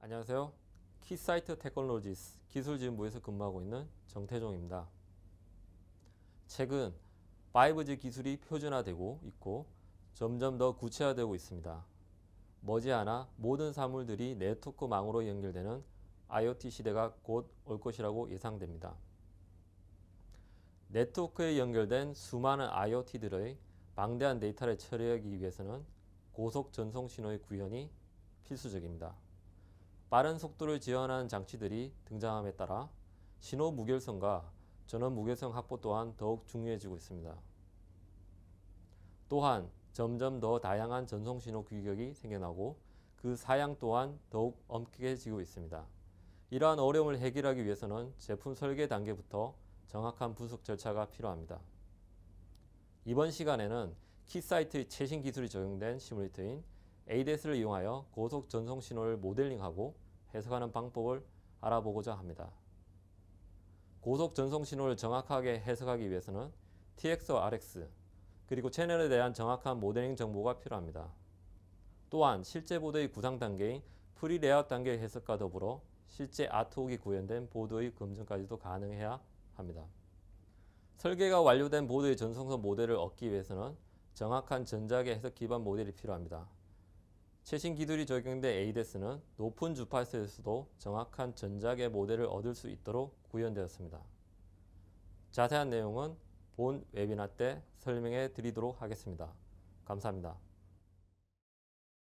안녕하세요. 키사이트 테크놀로지스 기술지원부에서 근무하고 있는 정태종입니다. 최근 5G 기술이 표준화되고 있고 점점 더 구체화되고 있습니다. 머지않아 모든 사물들이 네트워크망으로 연결되는 IoT 시대가 곧 올 것이라고 예상됩니다. 네트워크에 연결된 수많은 IoT들의 방대한 데이터를 처리하기 위해서는 고속 전송 신호의 구현이 필수적입니다. 빠른 속도를 지원하는 장치들이 등장함에 따라 신호 무결성과 전원 무결성 확보 또한 더욱 중요해지고 있습니다. 또한 점점 더 다양한 전송 신호 규격이 생겨나고 그 사양 또한 더욱 엄격해지고 있습니다. 이러한 어려움을 해결하기 위해서는 제품 설계 단계부터 정확한 분석 절차가 필요합니다. 이번 시간에는 키사이트의 최신 기술이 적용된 시뮬레이터인 ADS를 이용하여 고속 전송 신호를 모델링하고 해석하는 방법을 알아보고자 합니다. 고속 전송 신호를 정확하게 해석하기 위해서는 TX와 RX 그리고 채널에 대한 정확한 모델링 정보가 필요합니다. 또한 실제 보드의 구상 단계인 pre-layout 단계의 해석과 더불어 실제 아트웍이 구현된 보드의 검증까지도 가능해야 합니다. 설계가 완료된 보드의 전송선 모델을 얻기 위해서는 정확한 전자계 해석 기반 모델이 필요합니다. 최신 기술이 적용된 ADS는 높은 주파수에서도 정확한 전자계 모델을 얻을 수 있도록 구현되었습니다. 자세한 내용은 본 웨비나 때 설명해 드리도록 하겠습니다. 감사합니다.